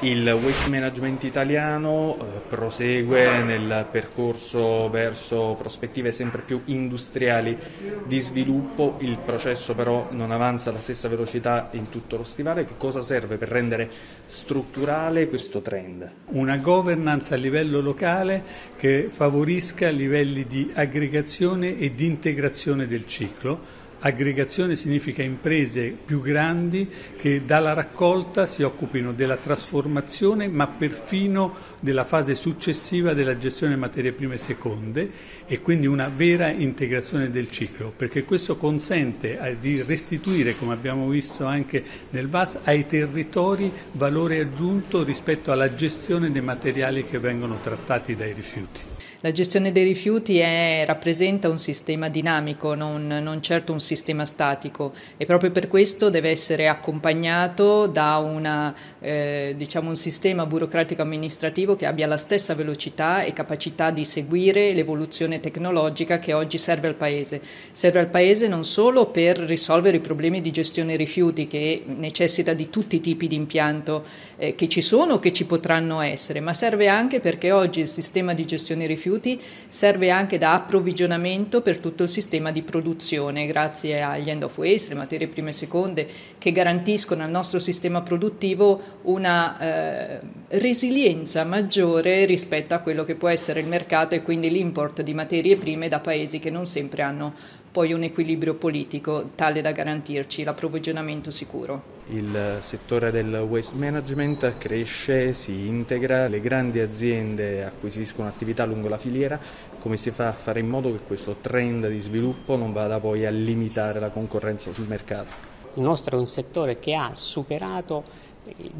Il waste management italiano eh, prosegue nel percorso verso prospettive sempre più industriali di sviluppo, il processo però non avanza alla stessa velocità in tutto lo stivale. Che cosa serve per rendere strutturale questo trend? Una governance a livello locale che favorisca livelli di aggregazione e di integrazione del ciclo Aggregazione significa imprese più grandi che dalla raccolta si occupino della trasformazione ma perfino della fase successiva della gestione materie prime e seconde e quindi una vera integrazione del ciclo perché questo consente eh, di restituire, come abbiamo visto anche nel VAS, ai territori valore aggiunto rispetto alla gestione dei materiali che vengono trattati dai rifiuti. La gestione dei rifiuti è, rappresenta un sistema dinamico, non, non, certo un sistema statico e proprio per questo deve essere accompagnato da una, eh, diciamo un sistema burocratico amministrativo che abbia la stessa velocità e capacità di seguire l'evoluzione tecnologica che oggi serve al Paese. Serve al Paese non solo per risolvere i problemi di gestione rifiuti che necessita di tutti i tipi di impianto eh, che ci sono o che ci potranno essere, ma serve anche perché oggi il sistema di gestione rifiuti rifiuti serve anche da approvvigionamento per tutto il sistema di produzione, grazie agli end of waste, le materie prime e seconde, che garantiscono al nostro sistema produttivo una eh, resilienza maggiore rispetto a quello che può essere il mercato e quindi l'import di materie prime da paesi che non sempre hanno poi un equilibrio politico tale da garantirci l'approvvigionamento sicuro. Il settore del waste management cresce, si integra, le grandi aziende acquisiscono attività lungo la filiera, come si fa a fare in modo che questo trend di sviluppo non vada poi a limitare la concorrenza sul mercato? Il nostro è un settore che ha superato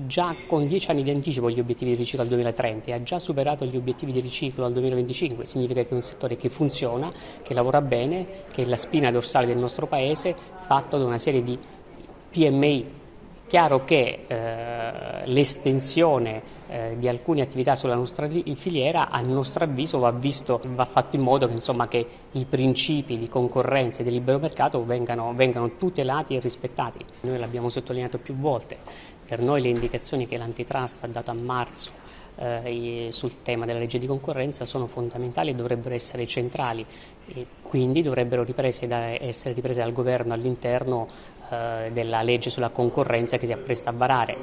già con 10 anni di anticipo gli obiettivi di riciclo al 2030 e ha già superato gli obiettivi di riciclo al 2025, significa che è un settore che funziona, che lavora bene, che è la spina dorsale del nostro paese, fatto da una serie di PMI Chiaro che eh, l'estensione eh, di alcune attività sulla nostra filiera a nostro avviso va, visto, va fatto in modo che, insomma, che, i principi di concorrenza e di libero mercato vengano, vengano tutelati e rispettati. Noi l'abbiamo sottolineato più volte, per noi le indicazioni che l'antitrust ha dato a marzo eh, sul tema della legge di concorrenza sono fondamentali e dovrebbero essere centrali e quindi dovrebbero riprese da, essere riprese dal governo all'interno della legge sulla concorrenza che si appresta a varare.